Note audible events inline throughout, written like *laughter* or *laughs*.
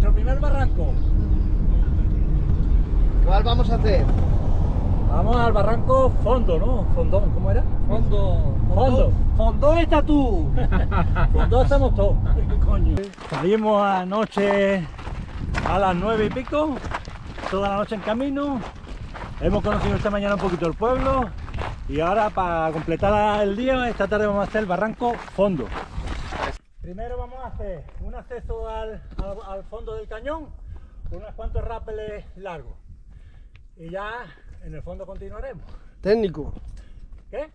nuestro primer barranco. ¿Cuál vamos a hacer? Vamos al barranco fondo, ¿no? Fondón, ¿cómo era? Fondo. Fondo. Fondo está tú. *laughs* Fondo estamos todos. *laughs* Coño. Salimos anoche a las nueve y pico, toda la noche en camino. Hemos conocido esta mañana un poquito el pueblo y ahora para completar el día, esta tarde vamos a hacer el barranco fondo. Primero vamos a hacer un acceso al, al- al fondo del cañón con unos cuantos rápeles largos. Y ya en el fondo continuaremos. Técnico. ¿Qué?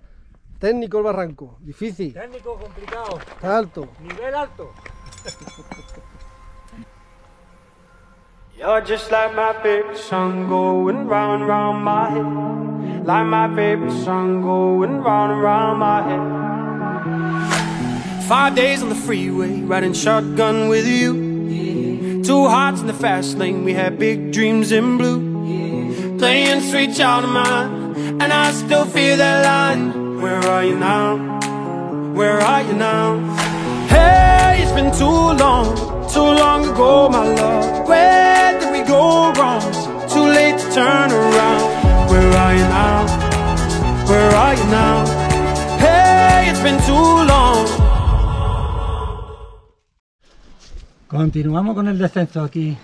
Técnico el barranco. Difícil. Técnico complicado, Está alto. nivel alto. You're just like my favorite song going round and round my head. Like my favorite song going round and round my head. Five days on the freeway, riding shotgun with you. Two hearts in the fast lane, we had big dreams in blue. Playing sweet child of mine, and I still feel that line. Where are you now? Where are you now? Hey, it's been too long, too long ago, my love. Where did we go wrong? Too late to turn around. Where are you now? Where are you now? Hey, it's been too long. Continuamos con el descenso aquí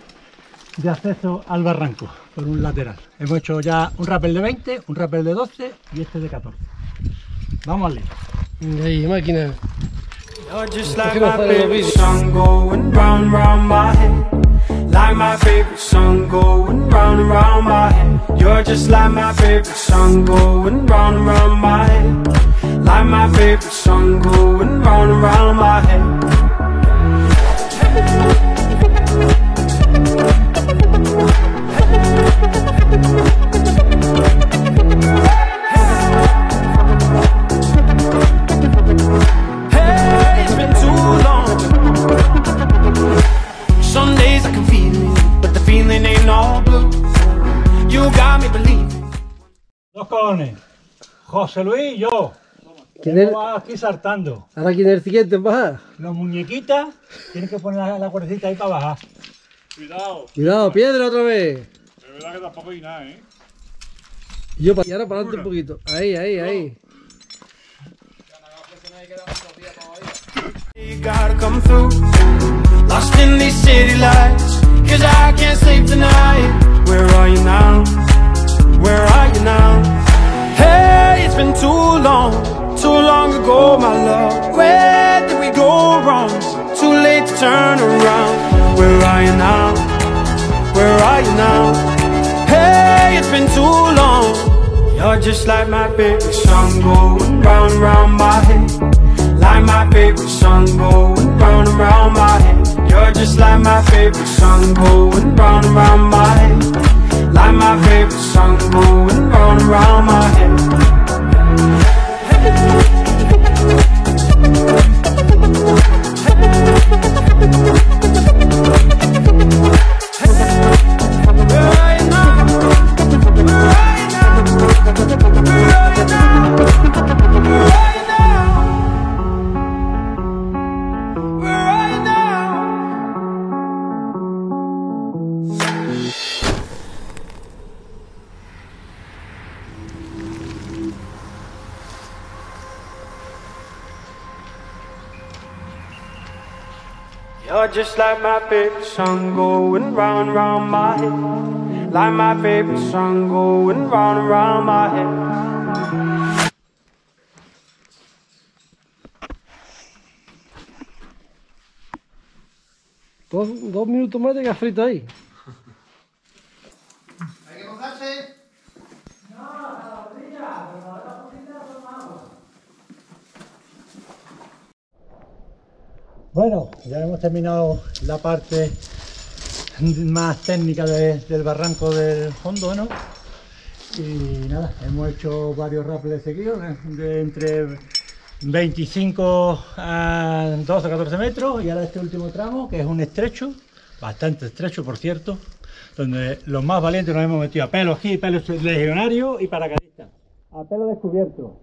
de acceso al barranco por un lateral. Hemos hecho ya un rappel de 20, un rappel de 12 y este de 14. Vamos al lío. Ahí, máquina. You're just like my favorite song going round and round my head. Like my favorite song going round and round my head. You're just like my favorite song going round and round my head. Like my favorite song going round and round my head. José Luis y yo. ¿Quién es? Aquí saltando. Ahora quién es el siguiente en bajar. Los muñequitas tienen que poner la, la cuerdecita ahí para bajar. Cuidado, Cuidado, piedra otra vez. de verdad que tampoco hay nada, ¿eh? Y yo y ahora para adelante un poquito. Ahí, ahí, ahí. You gotta come through. Lost in these city lights, cause I can't sleep tonight. You now? Hey, it's been too long. You're just like my favorite song going round round my head. Like my favorite song going round and round my head. You're just like my favorite song going round and round my head. Like my favorite You're just like my favorite song going round round my head. Like my favorite song going round round my head. Dos, dos minutos más de frito ahí. Bueno, ya hemos terminado la parte más técnica de- del barranco del fondo, ¿no? Y nada, hemos hecho varios rappels seguidos, de, entre 25 a 12 14 metros, y ahora este último tramo, que es un estrecho, bastante estrecho por cierto, donde los más valientes nos hemos metido a pelo aquí, pelo legionario y paracaidista. A pelo descubierto.